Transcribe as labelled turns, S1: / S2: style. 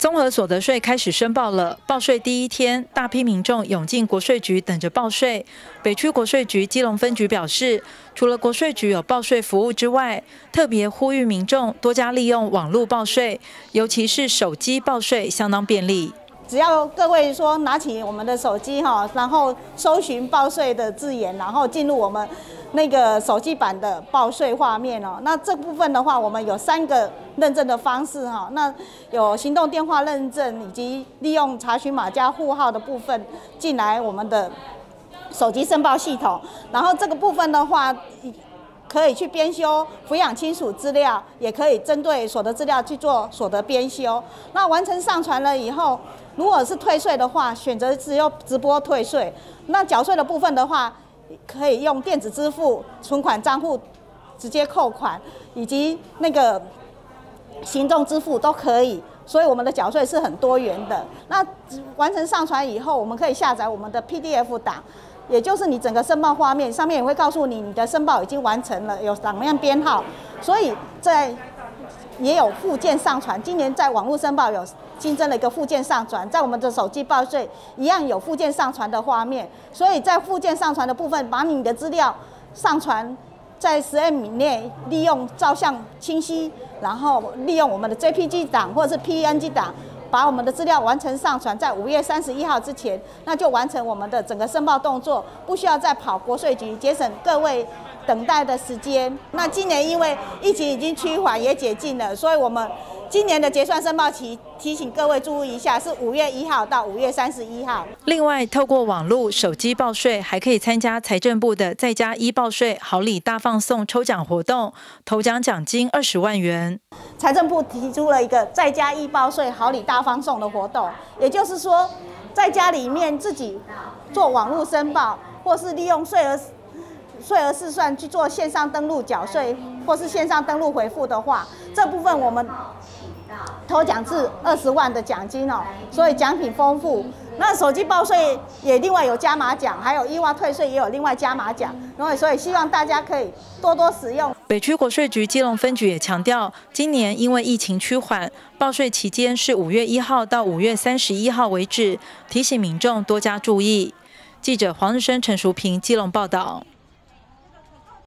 S1: 综合所得税开始申报了，报税第一天，大批民众涌进国税局等着报税。北区国税局基隆分局表示，除了国税局有报税服务之外，特别呼吁民众多加利用网络报税，尤其是手机报税，相当便利。
S2: 只要各位说拿起我们的手机哈，然后搜寻报税的字眼，然后进入我们那个手机版的报税画面哦。那这部分的话，我们有三个认证的方式哈。那有行动电话认证，以及利用查询码加户号的部分进来我们的手机申报系统。然后这个部分的话，可以去编修抚养亲属资料，也可以针对所得资料去做所得编修。那完成上传了以后，如果是退税的话，选择只有直播退税。那缴税的部分的话，可以用电子支付、存款账户直接扣款，以及那个行动支付都可以。所以我们的缴税是很多元的。那完成上传以后，我们可以下载我们的 PDF 档。也就是你整个申报画面上面也会告诉你你的申报已经完成了，有什么样编号，所以在也有附件上传。今年在网络申报有新增了一个附件上传，在我们的手机报税一样有附件上传的画面，所以在附件上传的部分，把你的资料上传在十 M 米内，利用照相清晰，然后利用我们的 JPG 档或者是 PNG 档。把我们的资料完成上传，在五月三十一号之前，那就完成我们的整个申报动作，不需要再跑国税局，节省各位等待的时间。那今年因为疫情已经趋缓，也解禁了，所以我们。今年的结算申报期，提醒各位注意一下，是五月一号到五月三十一号。
S1: 另外，透过网络、手机报税，还可以参加财政部的在家一报税好礼大放送抽奖活动，头奖奖金二十万元。
S2: 财政部提出了一个在家一报税好礼大放送的活动，也就是说，在家里面自己做网络申报，或是利用税额税额试算去做线上登录缴税，或是线上登录回复的话，这部分我们。头奖至二十万的奖金哦，所以奖品丰富。那手机报税也另外有加码奖，还有意外退税也有另外加码奖。所以，所以希望大家可以多多使用。
S1: 北区国税局基隆分局也强调，今年因为疫情趋缓，报税期间是五月一号到五月三十一号为止，提醒民众多加注意。记者黄日升、陈淑平基隆报道。